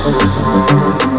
フフフフ。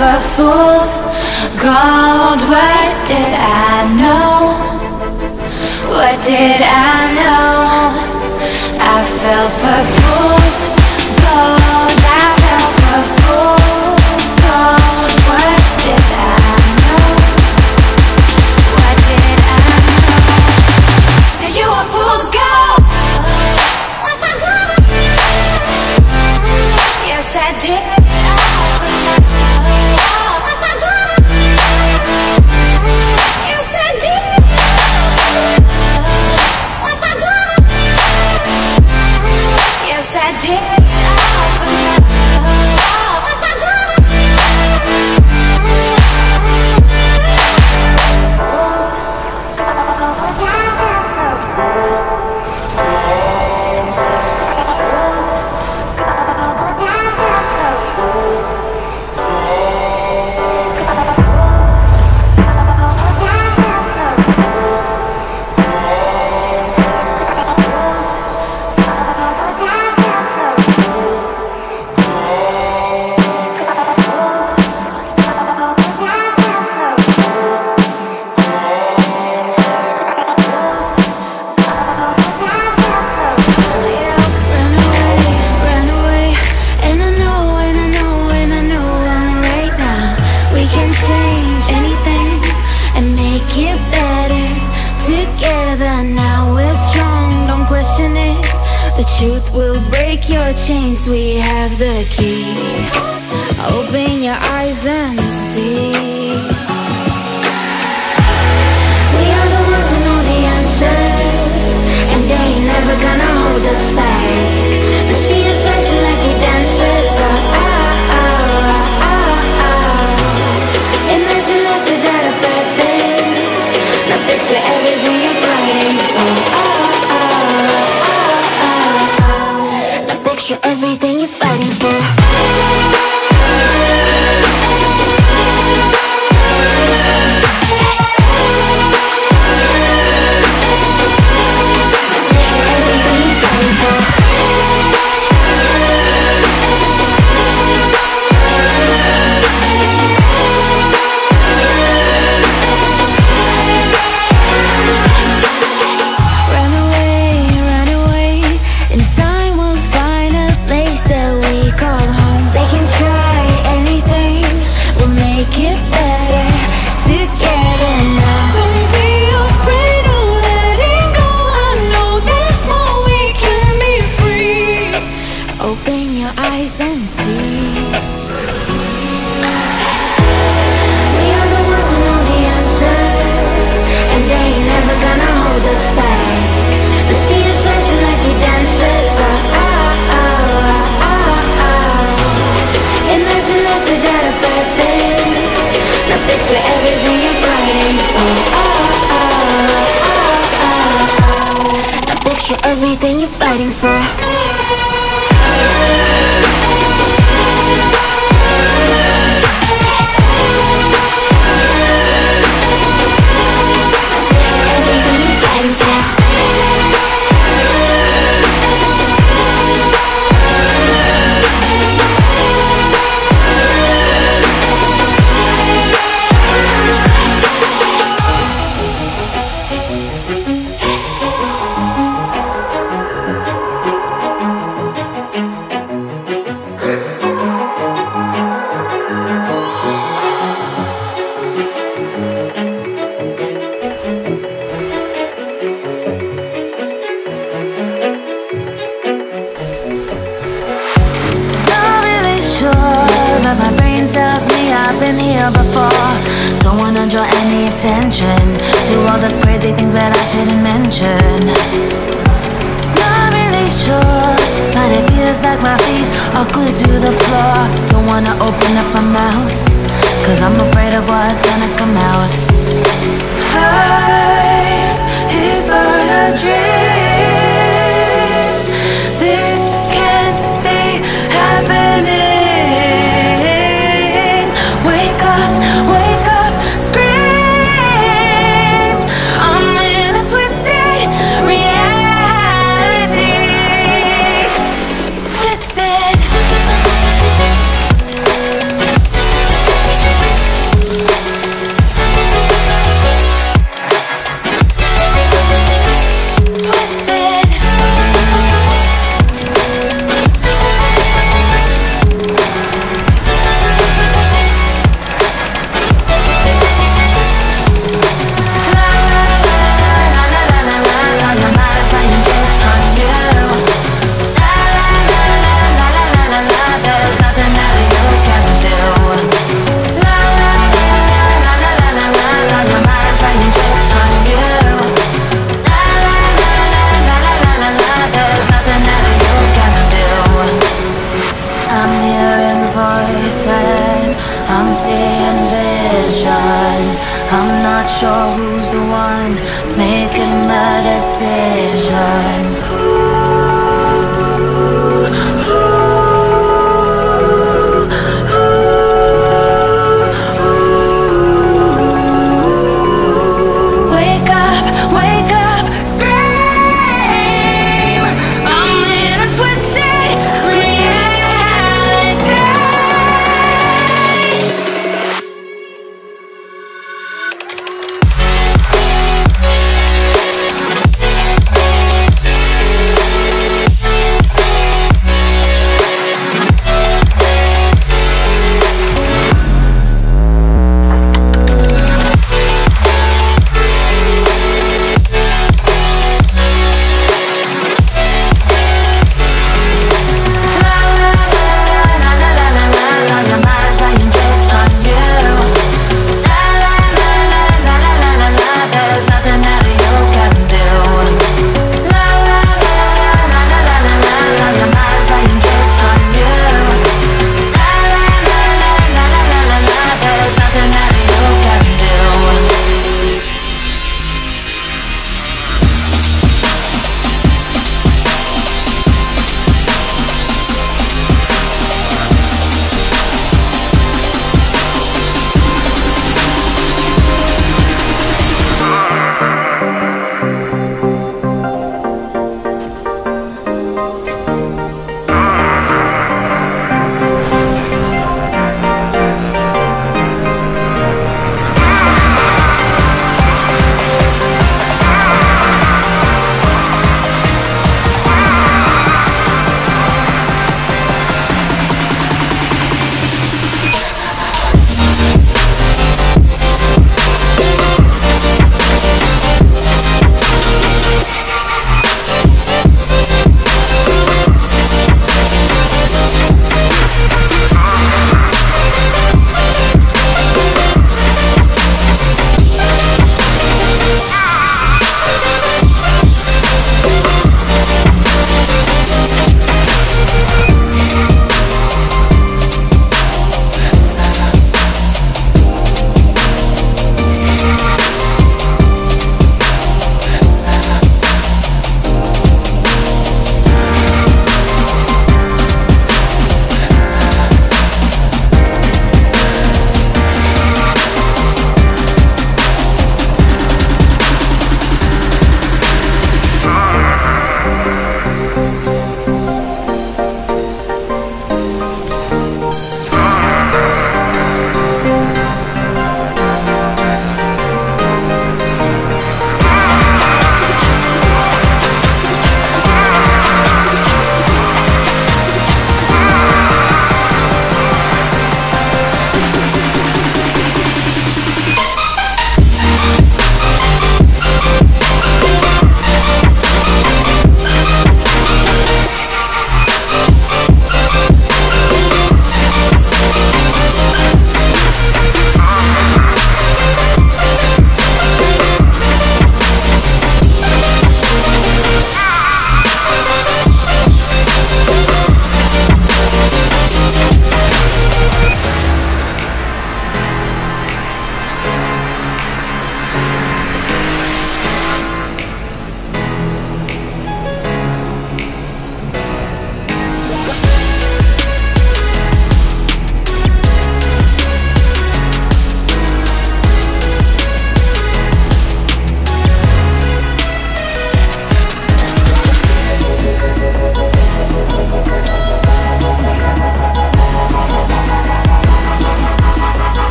for fools. Gold what did i know? What did i know? I fell for Truth will break your chains, we have the key. Open your eyes and see. We are the ones who know the answers And they ain't never gonna hold us back.